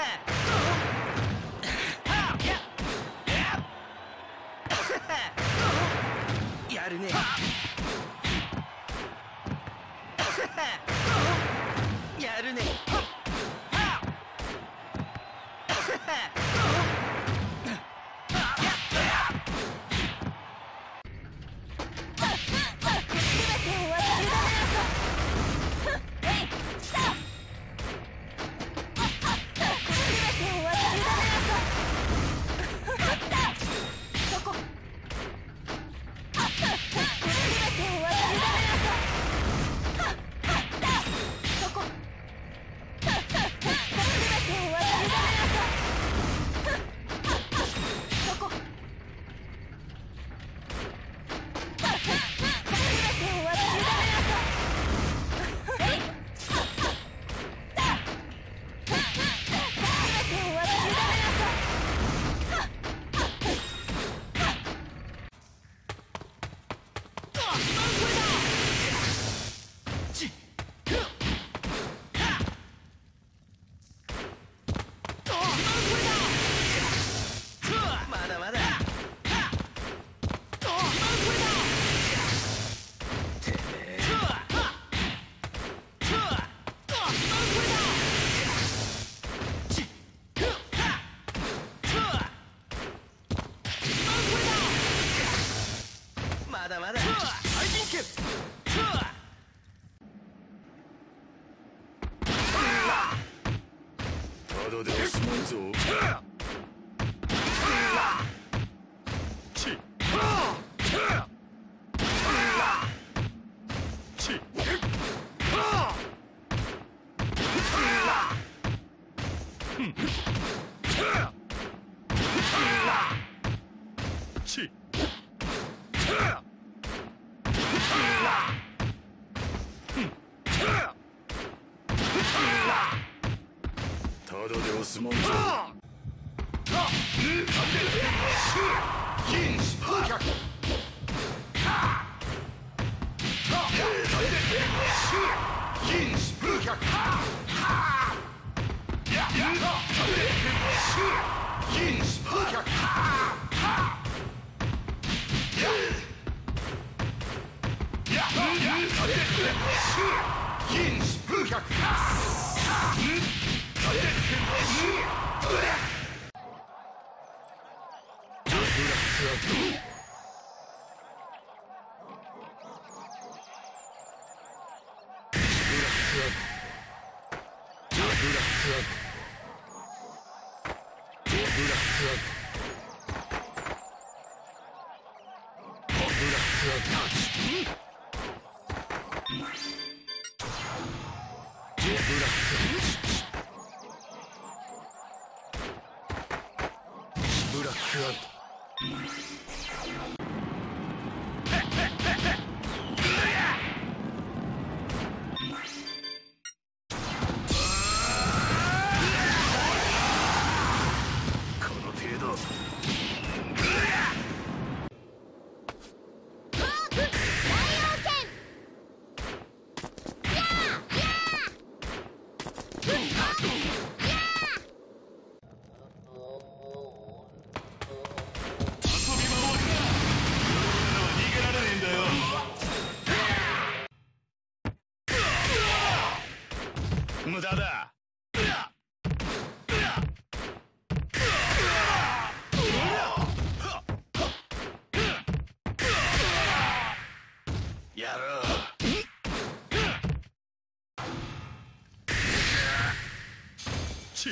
やるね。やるね。だまだ最近決ただ。では済まんぞちちちただでは済まんぞ Black. ブラックアウト 無駄だ。やろう。ち